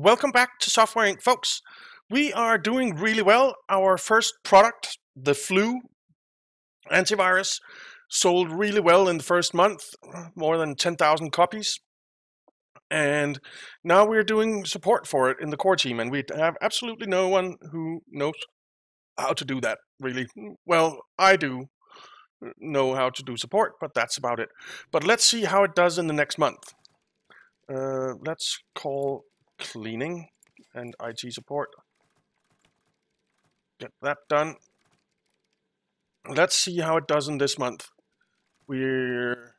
Welcome back to Software Inc. folks. We are doing really well. Our first product, the flu antivirus, sold really well in the first month, more than 10,000 copies. And now we're doing support for it in the core team, and we have absolutely no one who knows how to do that, really. Well, I do know how to do support, but that's about it. But let's see how it does in the next month. Uh, let's call cleaning and IT support. Get that done. Let's see how it does in this month. We're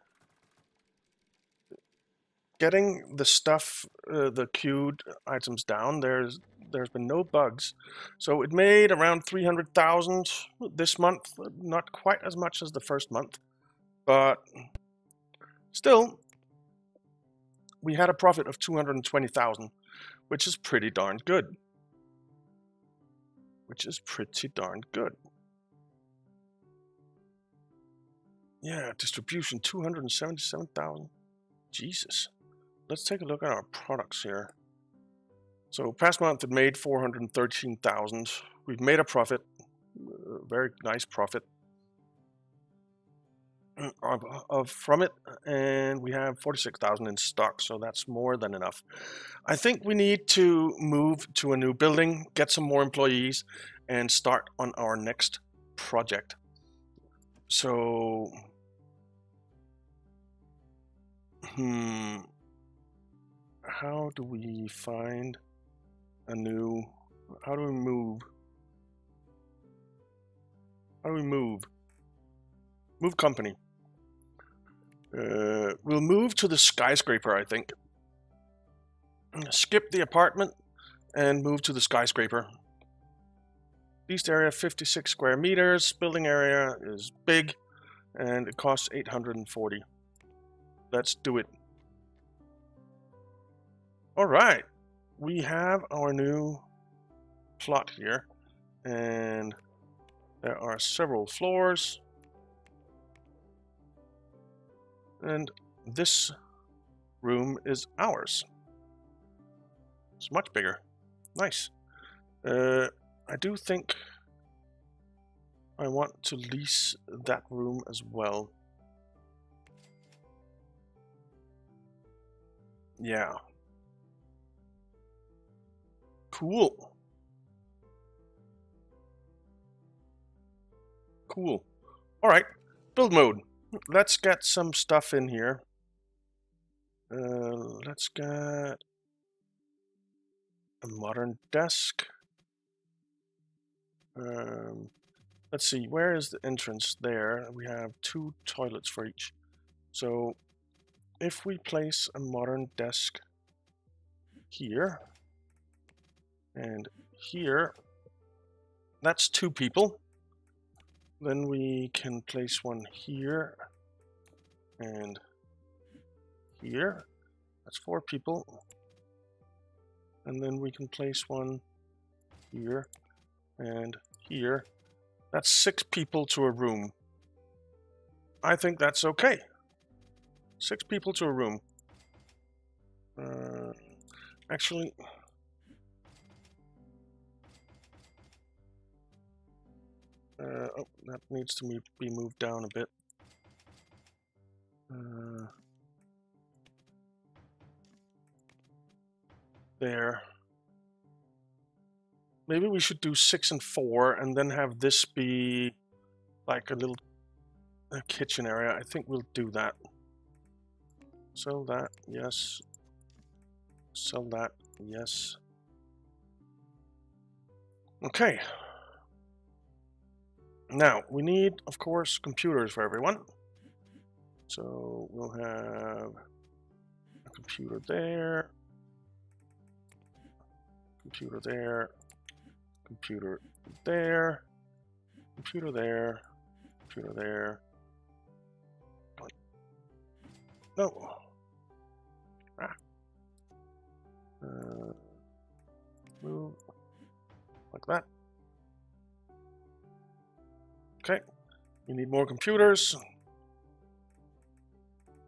getting the stuff, uh, the queued items down. There's there's been no bugs, so it made around 300,000 this month. Not quite as much as the first month, but still, we had a profit of 220,000 which is pretty darn good. Which is pretty darn good. Yeah, distribution 277,000. Jesus. Let's take a look at our products here. So past month it made 413,000. We've made a profit, very nice profit of, of, from it, and we have 46,000 in stock, so that's more than enough. I think we need to move to a new building, get some more employees, and start on our next project. So, hmm, how do we find a new? How do we move? How do we move? Move company. Uh, we'll move to the skyscraper, I think. Skip the apartment and move to the skyscraper. East area 56 square meters. Building area is big and it costs 840. Let's do it. All right. We have our new plot here and there are several floors. And this room is ours. It's much bigger. Nice. Uh, I do think I want to lease that room as well. Yeah. Cool. Cool. All right. Build mode let's get some stuff in here. Uh, let's get a modern desk. Um, let's see, where is the entrance there? We have two toilets for each. So if we place a modern desk here and here, that's two people. Then we can place one here and here. That's four people. And then we can place one here and here. That's six people to a room. I think that's okay. Six people to a room. Uh, actually, Uh, oh, that needs to be moved down a bit. Uh, there. Maybe we should do six and four and then have this be like a little a kitchen area. I think we'll do that. Sell that, yes. Sell that, yes. Okay. Now, we need, of course, computers for everyone. So we'll have a computer there, computer there, computer there, computer there, computer there. No. Ah. Uh, move like that. Okay, we need more computers.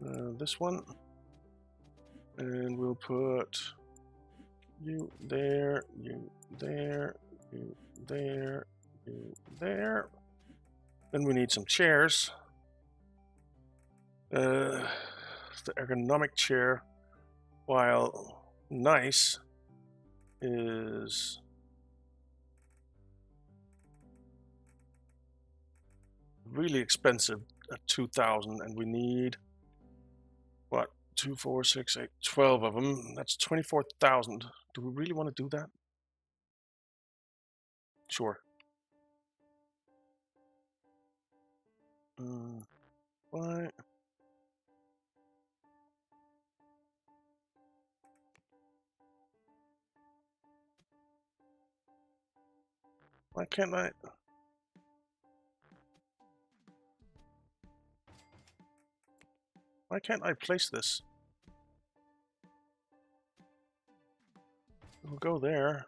Uh, this one. And we'll put you there, you there, you there, you there. Then we need some chairs. Uh, the ergonomic chair, while nice, is really expensive at 2000 and we need what two four six eight 12 of them that's 24,000 do we really want to do that? Sure. Mm, why? Why can't I Why can't I place this? We'll go there.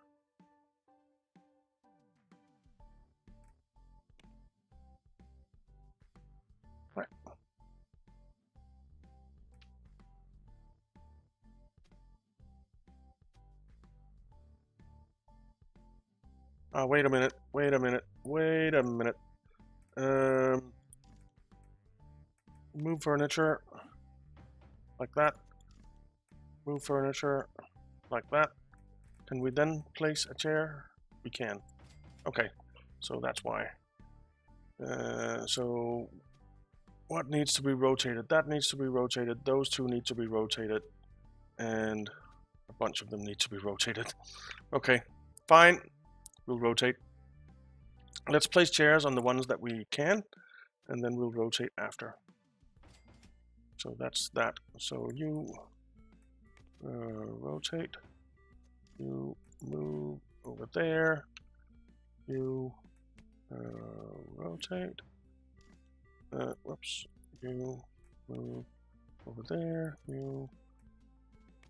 Oh, wait a minute. Wait a minute. Wait a minute. Um, move furniture like that. Move furniture like that. Can we then place a chair? We can. Okay, so that's why. Uh, so what needs to be rotated? That needs to be rotated. Those two need to be rotated. And a bunch of them need to be rotated. Okay, fine. We'll rotate. Let's place chairs on the ones that we can, and then we'll rotate after. So that's that. So you uh, rotate, you move over there, you uh, rotate, uh, whoops, you move over there, you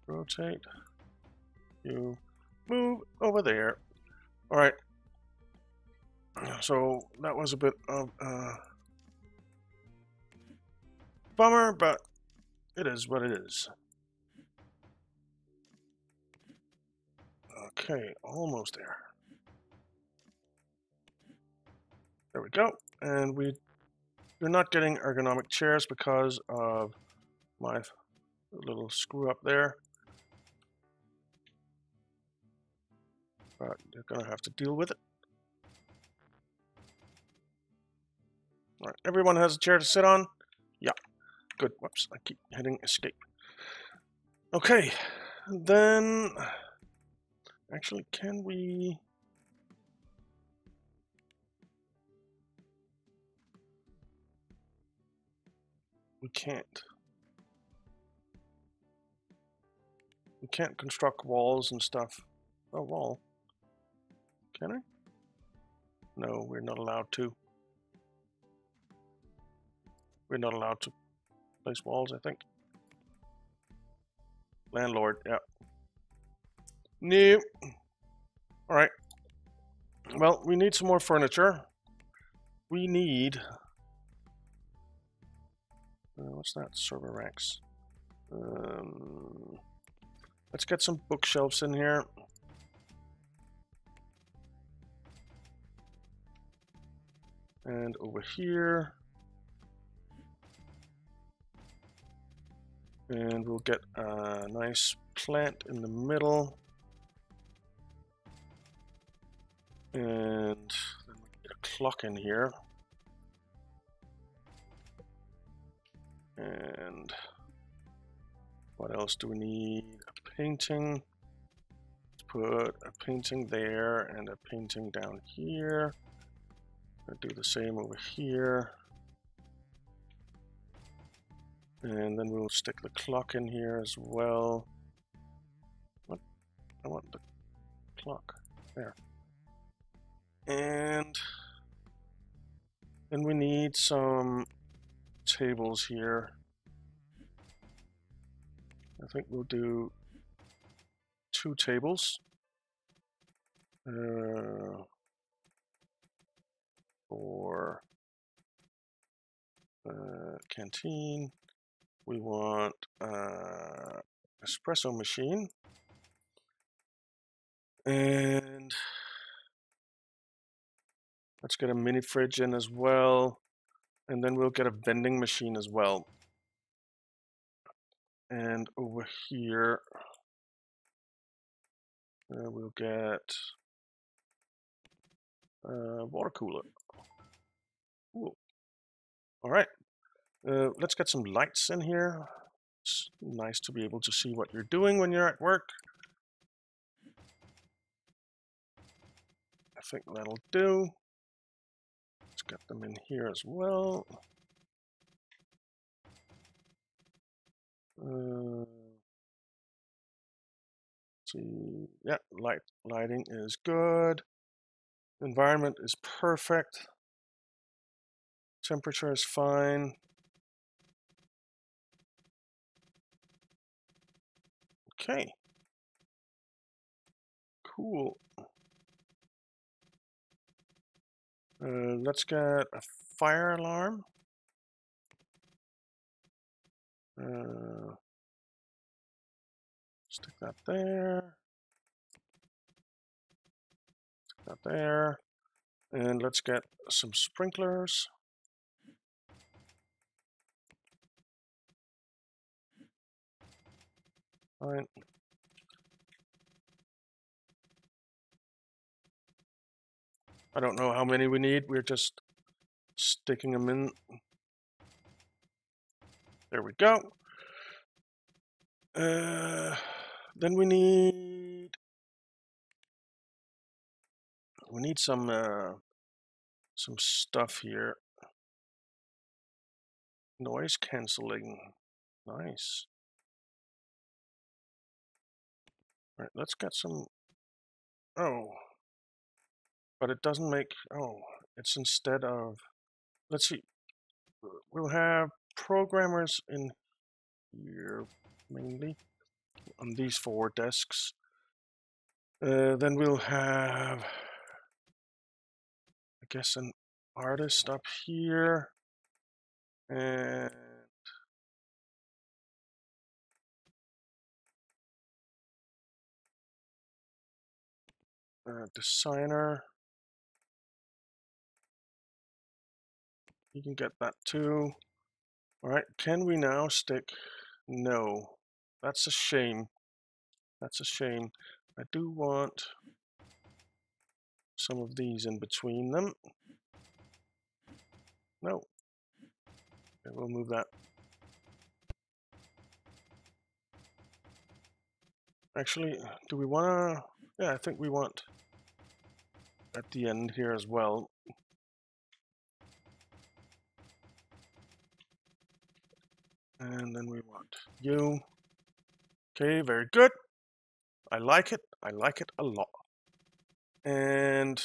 rotate, you move over there. All right. So that was a bit of uh, Bummer, but it is what it is. Okay, almost there. There we go. And we, we're not getting ergonomic chairs because of my little screw up there. But you're going to have to deal with it. All right, everyone has a chair to sit on. Good. Whoops. I keep hitting escape. Okay. Then... Actually, can we... We can't. We can't construct walls and stuff. Oh, A wall. Can I? No, we're not allowed to. We're not allowed to place walls, I think. Landlord, yeah. New. All right. Well, we need some more furniture. We need... Uh, what's that? Server racks. Um, let's get some bookshelves in here. And over here, And we'll get a nice plant in the middle. And then we get a clock in here. And what else do we need? A painting. Let's put a painting there and a painting down here. I'll do the same over here. And then we'll stick the clock in here as well. What? I want the clock. There. And then we need some tables here. I think we'll do two tables. Uh, for uh, canteen. We want uh, espresso machine. And let's get a mini fridge in as well. And then we'll get a vending machine as well. And over here, uh, we'll get a water cooler. Cool. All right. Uh, let's get some lights in here. It's nice to be able to see what you're doing when you're at work. I think that'll do. Let's get them in here as well. Uh, see, yeah, light lighting is good. Environment is perfect. Temperature is fine. Okay. Cool. Uh, let's get a fire alarm. Uh, stick that there. Stick that there. And let's get some sprinklers. Fine. I don't know how many we need. We're just sticking them in. There we go. Uh, then we need we need some uh, some stuff here. Noise canceling. Nice. All right, let's get some. Oh, but it doesn't make, oh, it's instead of, let's see, we'll have programmers in here mainly on these four desks. Uh, then we'll have, I guess, an artist up here and a designer. You can get that too. All right, can we now stick? No, that's a shame. That's a shame. I do want some of these in between them. No. Okay, we'll move that. Actually, do we want to... Yeah, I think we want at the end here as well. And then we want you. Okay, very good. I like it. I like it a lot. And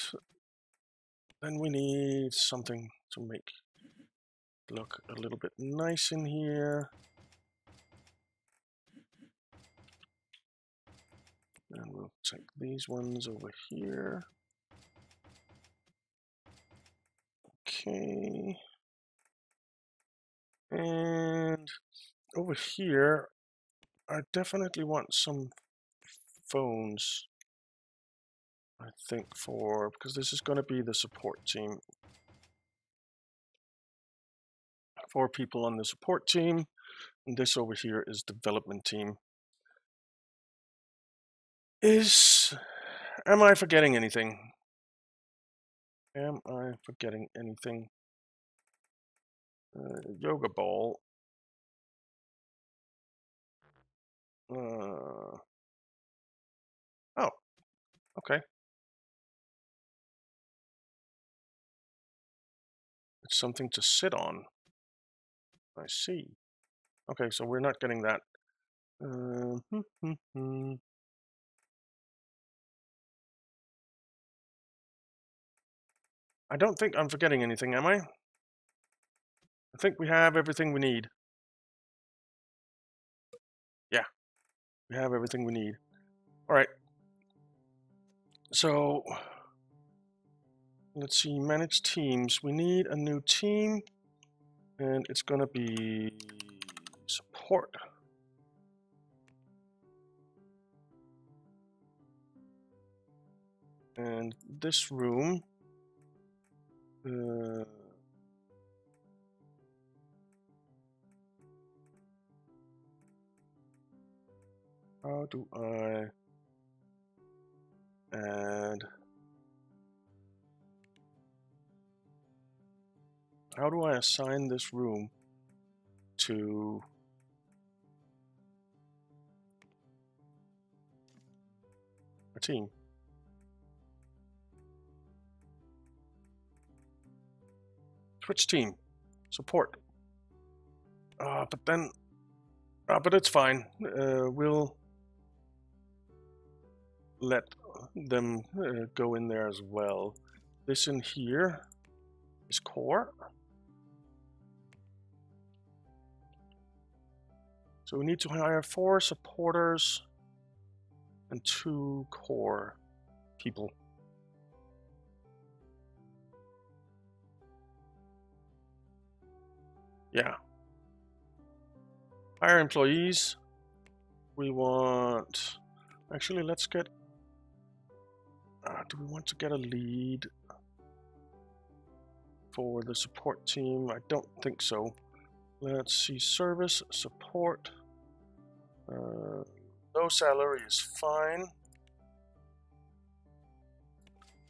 then we need something to make look a little bit nice in here. And we'll take these ones over here. Okay. And over here, I definitely want some phones. I think for, because this is going to be the support team. Four people on the support team, and this over here is development team. Is, am I forgetting anything? Am I forgetting anything? Uh, yoga ball. Uh, oh, okay. It's something to sit on. I see. Okay, so we're not getting that. Uh, I don't think I'm forgetting anything, am I? I think we have everything we need. Yeah, we have everything we need. All right. So, let's see, manage teams. We need a new team, and it's going to be support. And this room. Uh, how do I add how do I assign this room to a team? Switch team. Support. Uh, but then... Uh, but it's fine. Uh, we'll let them uh, go in there as well. This in here is core. So we need to hire four supporters and two core people. Yeah. Hire employees. We want... Actually, let's get... Uh, do we want to get a lead for the support team? I don't think so. Let's see, service, support. Uh, low salary is fine.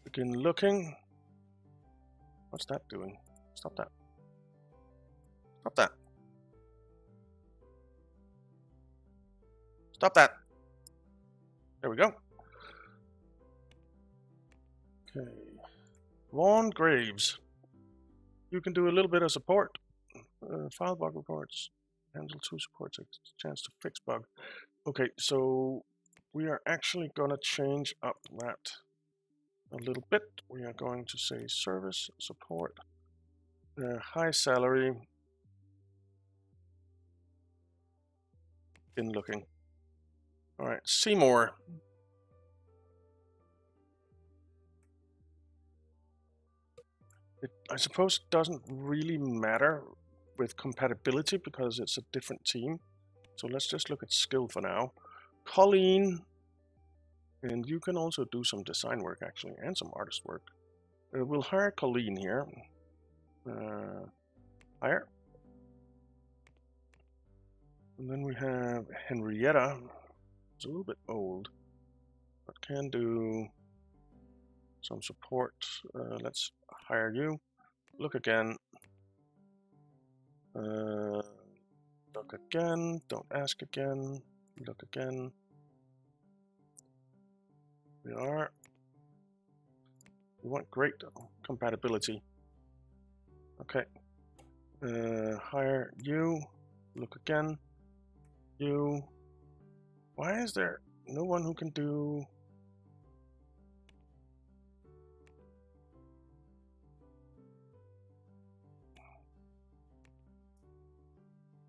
Begin looking. What's that doing? Stop that. Stop that. Stop that. There we go. Okay. Vaughn Graves. You can do a little bit of support. Uh, file bug reports handle two supports a chance to fix bug. Okay, so we are actually going to change up that a little bit. We are going to say service support, uh, high salary, in looking. All right, Seymour. It, I suppose it doesn't really matter with compatibility because it's a different team. So let's just look at skill for now. Colleen, and you can also do some design work actually, and some artist work. Uh, we'll hire Colleen here. Uh, hire. And then we have Henrietta. It's a little bit old, but can do some support. Uh, let's hire you. Look again. Uh, look again, don't ask again, look again. We are. We want great compatibility. Okay. Uh, hire you, look again, you. Why is there no one who can do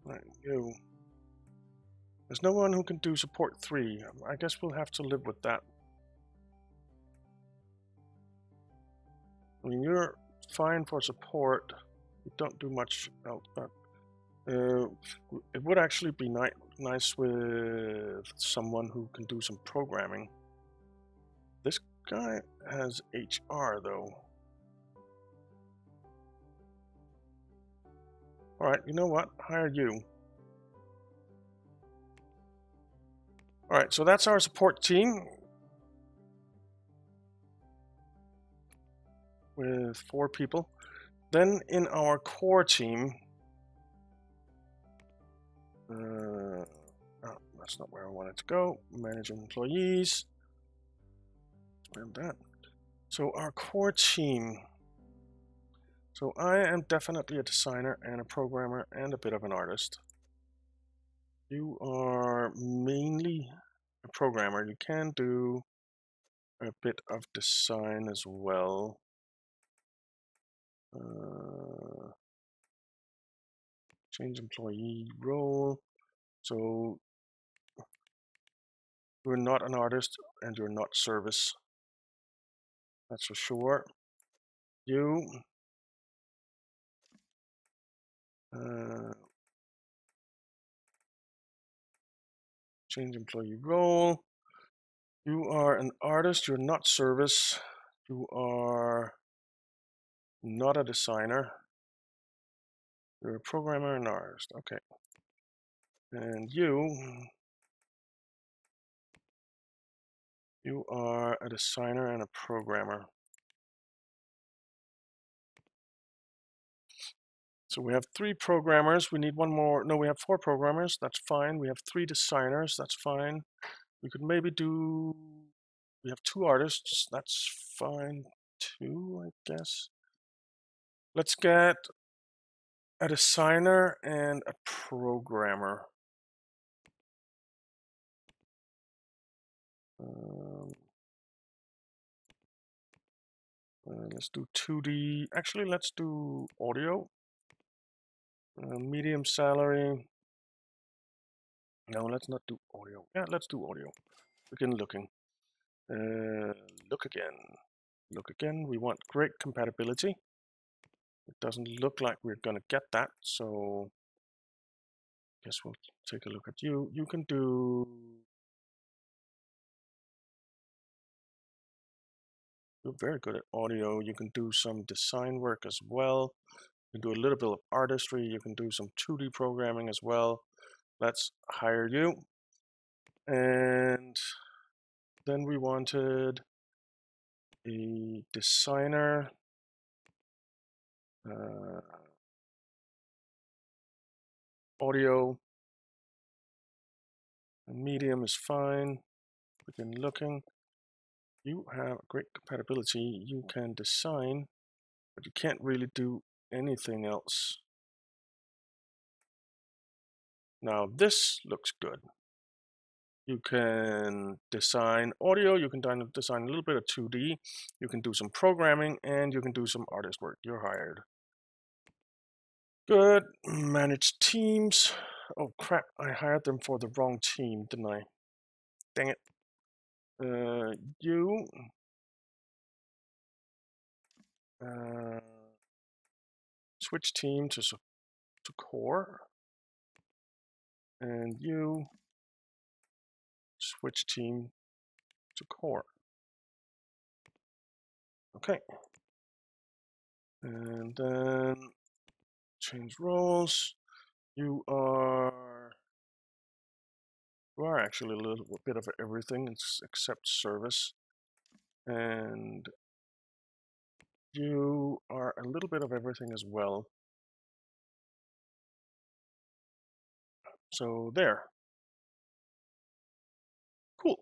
Right, you. There's no one who can do support 3. I guess we'll have to live with that. I mean, you're fine for support. You don't do much else, uh, it would actually be ni nice with someone who can do some programming. This guy has HR, though. Alright, you know what? Hire you. Alright, so that's our support team. With four people. Then in our core team... Uh, oh, that's not where I wanted to go. Manage employees. Expand that. So our core team... So I am definitely a designer and a programmer and a bit of an artist. You are mainly a programmer. You can do a bit of design as well. Uh, change employee role. So you're not an artist and you're not service. That's for sure. You uh, change employee role. You are an artist, you're not service. You are not a designer. You're a programmer and artist. Okay. And you, you are a designer and a programmer. So we have three programmers. We need one more. No, we have four programmers. That's fine. We have three designers. That's fine. We could maybe do. We have two artists. That's fine too, I guess. Let's get a designer and a programmer. Um, uh, let's do 2D. Actually, let's do audio. Uh, medium salary. No, let's not do audio. Yeah, let's do audio. Begin looking. Uh, look again. Look again. We want great compatibility. It doesn't look like we're going to get that, so I guess we'll take a look at you. You can do You're very good at audio. You can do some design work as well. You can do a little bit of artistry. You can do some 2D programming as well. Let's hire you. And then we wanted a designer. Uh, audio. Medium is fine. Begin looking. You have great compatibility. You can design, but you can't really do anything else. Now this looks good. You can design audio, you can design a little bit of 2D, you can do some programming, and you can do some artist work. You're hired. Good. Manage teams. Oh crap, I hired them for the wrong team, didn't I? Dang it. Uh, you uh, switch team to to core, and you switch team to core. Okay, and then change roles. You are you are actually a little bit of everything except service. And you are a little bit of everything as well. So there. Cool.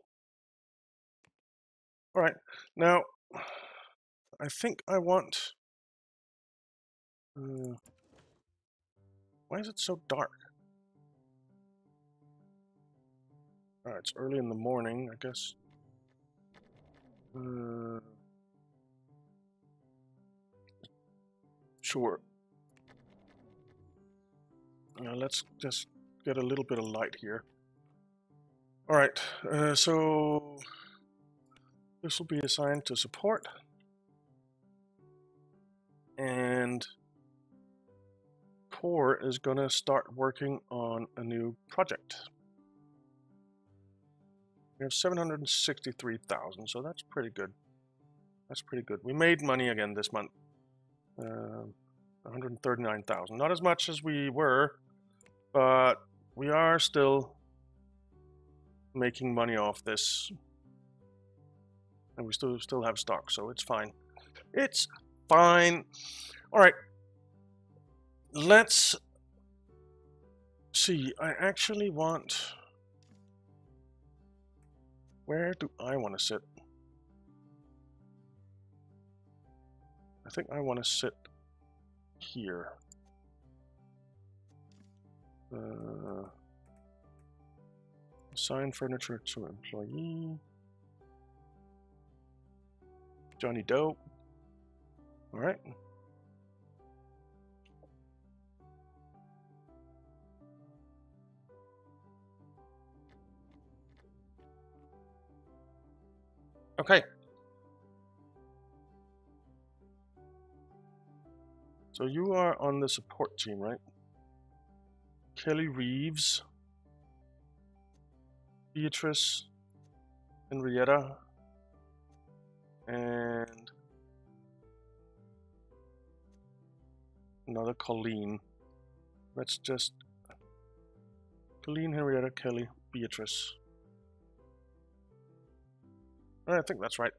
All right. Now, I think I want... Uh, why is it so dark? Uh, it's early in the morning, I guess. Uh, sure. Uh, let's just get a little bit of light here. All right, uh, so this will be assigned to support. And Core is going to start working on a new project. We have 763,000, so that's pretty good. That's pretty good. We made money again this month. Uh, 139,000. Not as much as we were, but we are still making money off this. And we still still have stock, so it's fine. It's fine. All right. Let's see. I actually want where do I want to sit? I think I want to sit here. Uh, assign furniture to employee. Johnny Doe. All right. Okay. So you are on the support team, right? Kelly Reeves, Beatrice, Henrietta, and another Colleen. Let's just Colleen, Henrietta, Kelly, Beatrice. I think that's right.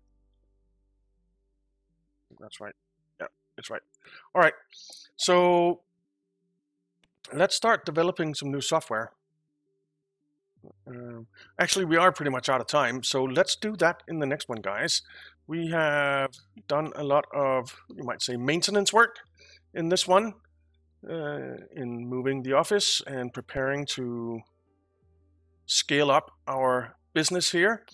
That's right. Yeah, it's right. All right. So let's start developing some new software. Um, actually, we are pretty much out of time, so let's do that in the next one, guys. We have done a lot of, you might say, maintenance work in this one, uh, in moving the office and preparing to scale up our business here.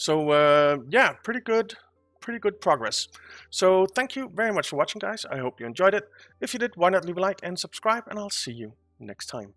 So uh, yeah, pretty good, pretty good progress. So thank you very much for watching, guys. I hope you enjoyed it. If you did, why not leave a like and subscribe, and I'll see you next time.